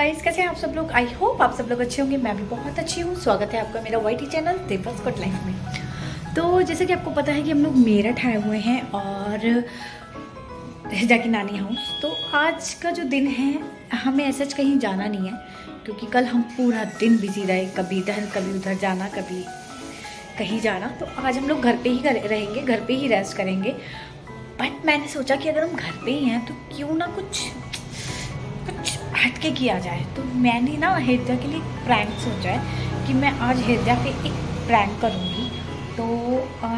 Guys कैसे हैं आप सब लोग? आई होप आप सब लोग अच्छे होंगे, मैं भी बहुत अच्छी हूँ। स्वागत है आपका मेरा YT चैनल देवस गुड लाइफ में। तो जैसे कि आपको पता है कि हम लोग मेरठ आए हुए हैं और जाके नानी हाउस। तो आज का जो दिन है, हमें ऐसा कहीं जाना नहीं है, क्योंकि कल हम पूरा दिन बिज़ी रहे, कभी इधर, कभी उधर जाना, कभी कहीं जाना। तो आज हम लोग घर पे ही रहेंगे, घर पे ही रेस्ट करेंगे। बट मैंने सोचा कि अगर हम घर पे ही हैं तो क्यों ना कुछ कुछ हटके किया जाए। तो मैंने ना हृदय के लिए प्रैंक सोचा है कि मैं आज हृदय पे एक प्रैंक करूँगी। तो आ,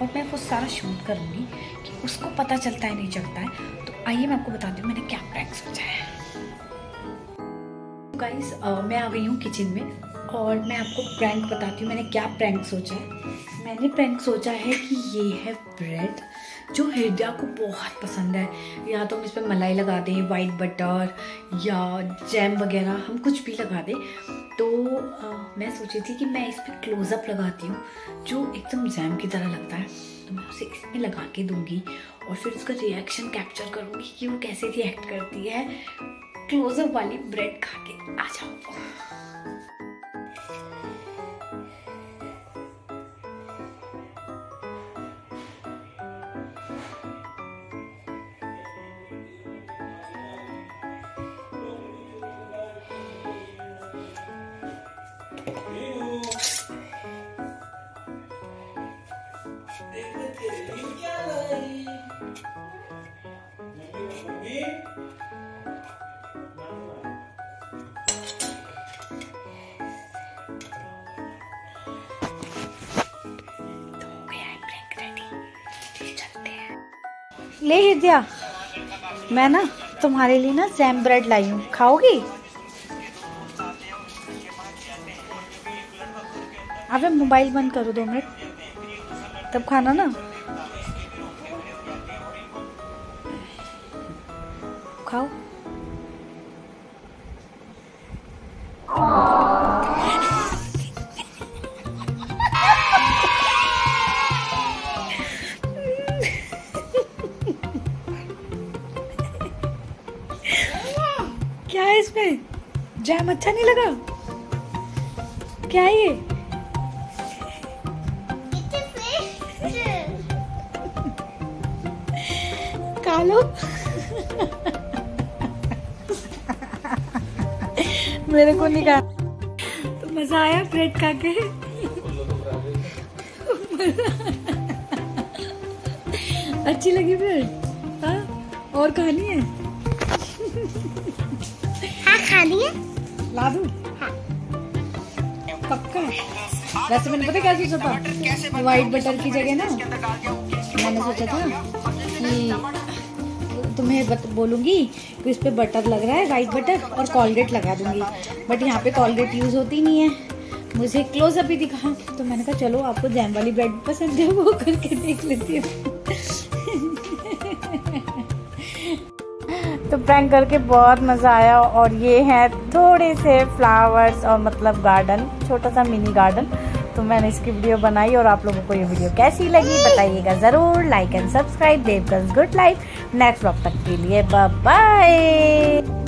और मैं वो सारा शूट करूँगी कि उसको पता चलता है नहीं चलता है। तो आइए मैं आपको बताती हूँ मैंने क्या प्रैंक सोचा है। गाइस मैं आ गई हूँ किचन में और मैं आपको प्रैंक बताती हूँ मैंने क्या प्रैंक सोचा है। मैंने प्रैंक सोचा है कि ये है ब्रेड जो हृदय को बहुत पसंद है या तो हम इस पर मलाई लगा दें वाइट बटर या जैम वगैरह हम कुछ भी लगा दें तो आ, मैं सोची थी कि मैं इस पर क्लोज़अप लगाती हूँ जो एकदम जैम की तरह लगता है तो मैं उसे इसमें लगा के दूँगी और फिर उसका रिएक्शन कैप्चर करूँगी कि वो कैसे रिएक्ट करती है। क्लोज़अप वाली ब्रेड खा के आ जाओ ले हिद्या मैं ना तुम्हारे लिए ना जैम ब्रेड लाई हूँ। खाओगी? अबे, मोबाइल बंद करो दो मिनट। तब खाना ना? खाओ। क्या है इसमें? जैम अच्छा नहीं लगा? क्या है ये? कालो मेरे को नहीं कहा तो मज़ा आया ब्रेड खा के। अच्छी लगी ब्रेड? हाँ? और खानी है? हाँ खानी है। ला दूँ हाँ। पक्का? वैसे मैंने पता क्या सोचा था? व्हाइट बटर की जगह ना मैंने सोचा था कि तुम्हें बत, बोलूँगी कि इस पर बटर लग रहा है वाइट बटर और कॉलगेट लगा दूँगी। बट यहाँ पे कॉलगेट यूज़ होती नहीं है। मुझे क्लोज ही दिखा। तो मैंने कहा चलो आपको जैम वाली ब्रेड पसंद है वो करके देख लेती हूँ। तो प्रैंक करके बहुत मज़ा आया और ये है थोड़े से फ्लावर्स और मतलब गार्डन छोटा सा मिनी गार्डन तो मैंने इसकी वीडियो बनाई और आप लोगों को ये वीडियो कैसी लगी बताइएगा ज़रूर। लाइक एंड सब्सक्राइब देवगंज गुड लाइफ नेक्स्ट ब्लॉग तक के लिए बाय